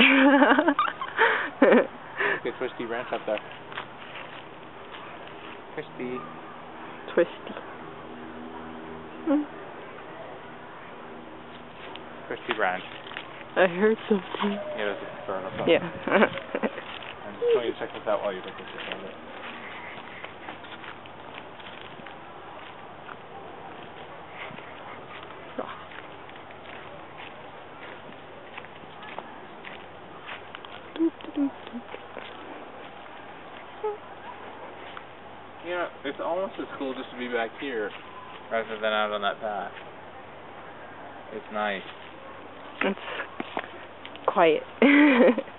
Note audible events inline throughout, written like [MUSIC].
[LAUGHS] Good twisty wrench up there. Twisty. Twisty. Hmm. Twisty branch. I heard something. Yeah, there's a burn or something. Yeah. [LAUGHS] I'm just going to check this out while you're looking for it. Almost as cool just to be back here rather than out on that path. It's nice. It's quiet. [LAUGHS]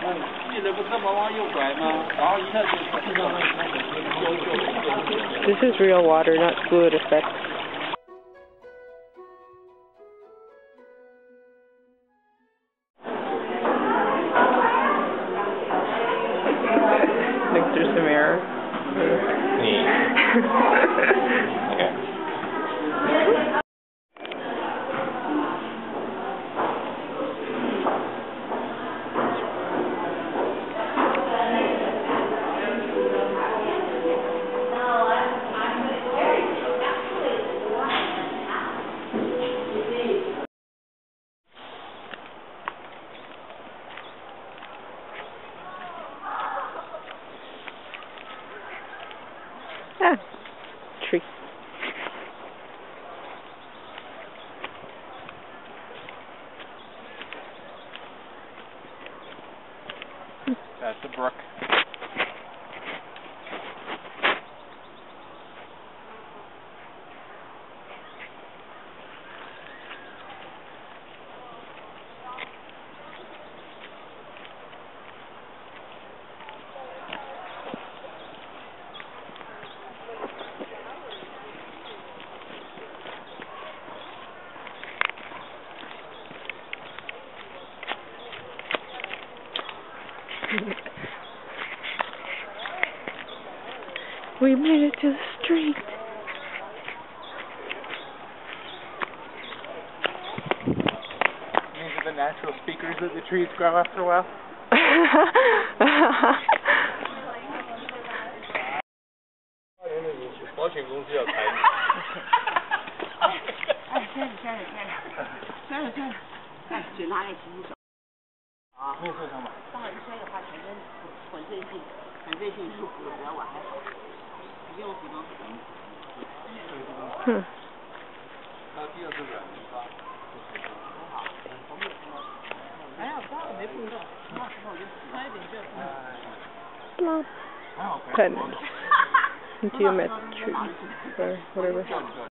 This is real water, not fluid effects. Think there's some error. [LAUGHS] okay. Ah, tree. That's a brook. We made it to the street. These are the natural speakers that the trees grow after a while. [LAUGHS] Hmm. you Geometry or whatever.